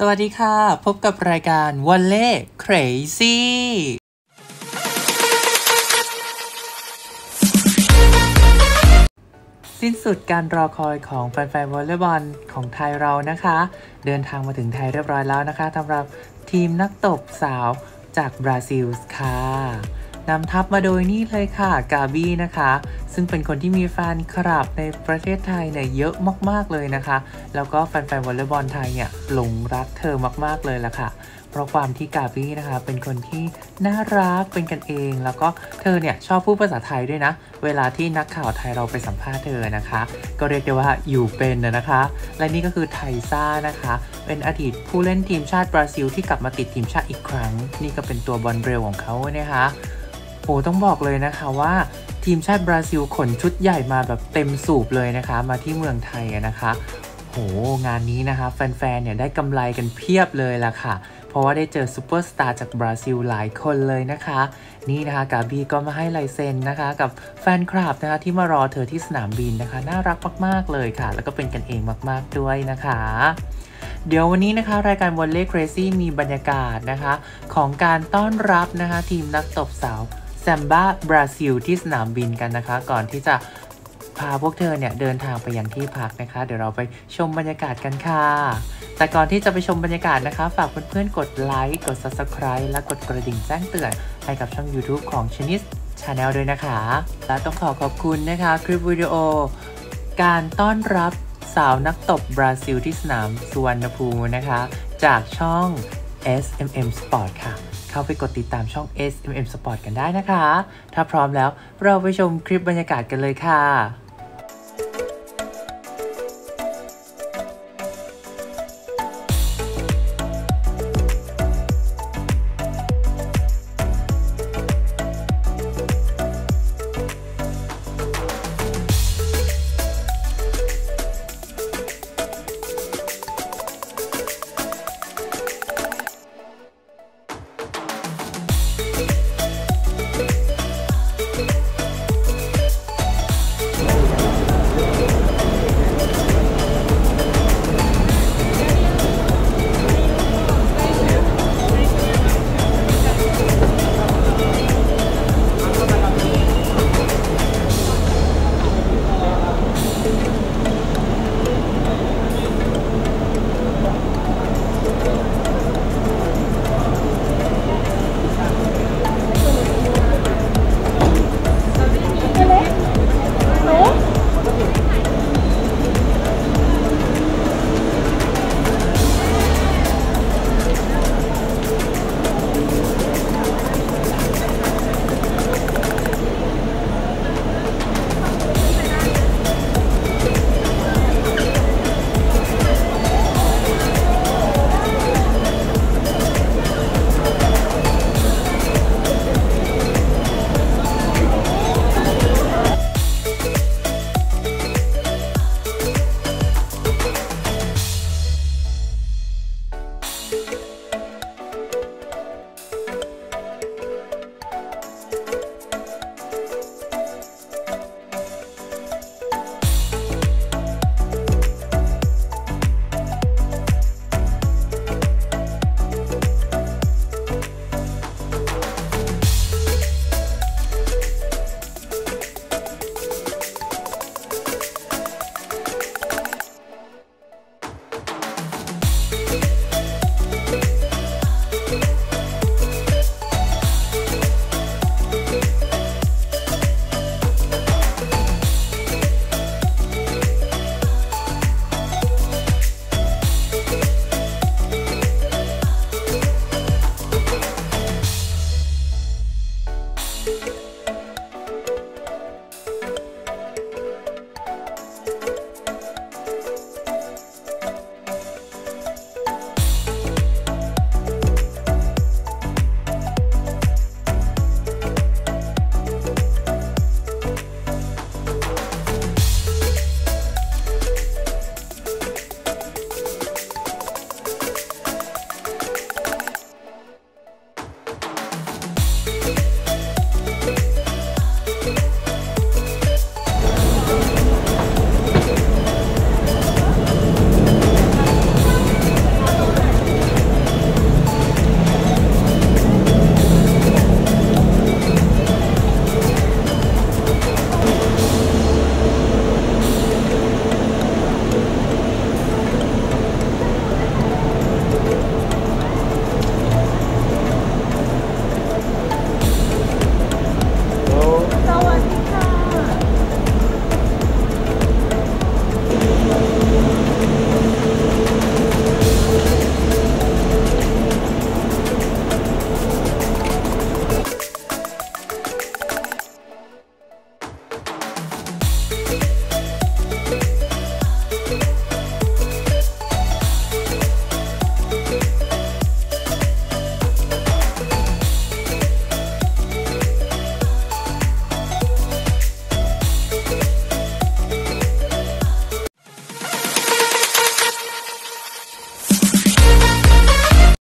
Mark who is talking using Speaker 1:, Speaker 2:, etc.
Speaker 1: สวัสดีค่ะ พบกับรายการวันเล่ crazy สิ้นสุดการรอคอยของแฟนๆวอลเลย์บอลของไทยเรานะคะ เดินทางมาถึงไทยเรียบร้อยแล้วนะคะสำหรับทีมนักตบสาวจากบราซิลค่ะ นำทัพมาโดยนี่เลยค่ะ กาบี้นะคะ ซึ่งเป็นคนที่มีแฟนคลับในประเทศไทยเนี่ยเยอะมากๆเลยนะคะ แล้วก็แฟนๆวอลเลย์บอลไทยเนี่ยหลงรักเธอมากๆเลยละค่ะ เพราะความที่กาบี้นะคะ เป็นคนที่น่ารักเป็นกันเอง แล้วก็เธอเนี่ยชอบพูดภาษาไทยด้วยนะ เวลาที่นักข่าวไทยเราไปสัมภาษณ์เธอนะคะ ก็เรียกได้ว่าอยู่เป็นนะคะ และนี่ก็คือไทซ่านะคะ เป็นอดีตผู้เล่นทีมชาติบราซิลที่กลับมาติดทีมชาติอีกครั้ง นี่ก็เป็นตัวบอลเร็วของเขานะคะ โอ้ต้องบอกเลยนะคะว่าทีมชาติบราซิลขนชุดใหญ่มาแบบเต็มสูบเลยนะคะ มาที่เมืองไทยนะคะโหงานนี้นะคะ แฟนๆเนี่ยได้กำไรกันเพียบเลยล่ะค่ะ เพราะว่าได้เจอซูเปอร์สตาร์จากบราซิลหลายคนเลยนะคะ นี่นะคะกาบีก็มาให้ลายเซ็นนะคะ กับแฟนคลับนะคะที่มารอเธอที่สนามบินนะคะ น่ารักมากๆเลยค่ะ แล้วก็เป็นกันเองมากๆด้วยนะคะเดี๋ยววันนี้นะคะรายการวอลเล่ Crazy มีบรรยากาศนะคะ ของการต้อนรับนะคะทีมนักตบสาว แซมบ้าบราซิลที่สนามบินกันนะคะ ก่อนที่จะพาพวกเธอเนี่ยเดินทางไปยังที่พักนะคะ เดี๋ยวเราไปชมบรรยากาศกันค่ะ แต่ก่อนที่จะไปชมบรรยากาศนะคะ ฝากเพื่อนๆกดไลค์กด Subscribe และกดกระดิ่งแจ้งเตือนให้กับช่อง YouTube ของชนิส Channel ด้วยนะคะ และต้องขอขอบคุณนะคะคลิปวิดีโอ การต้อนรับสาวนักตบบราซิลที่สนามสุวรรณภูมินะคะ จากช่อง SMM Sport ค่ะ เข้าไปกดติดตามช่อง SMM Sport กันได้นะคะ ถ้าพร้อมแล้วเราไปชมคลิปบรรยากาศกันเลยค่ะ